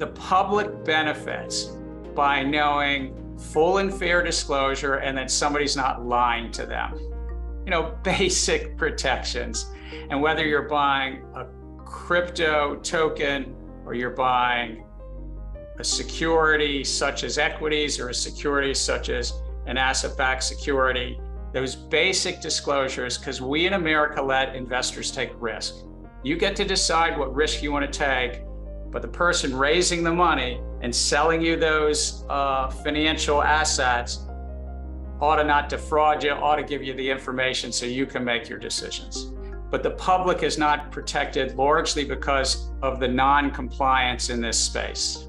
the public benefits by knowing full and fair disclosure and that somebody's not lying to them. You know, basic protections. And whether you're buying a crypto token or you're buying a security such as equities or a security such as an asset backed security, those basic disclosures, because we in America let investors take risk. You get to decide what risk you want to take, but the person raising the money and selling you those uh, financial assets ought to not defraud you, ought to give you the information so you can make your decisions. But the public is not protected largely because of the non compliance in this space.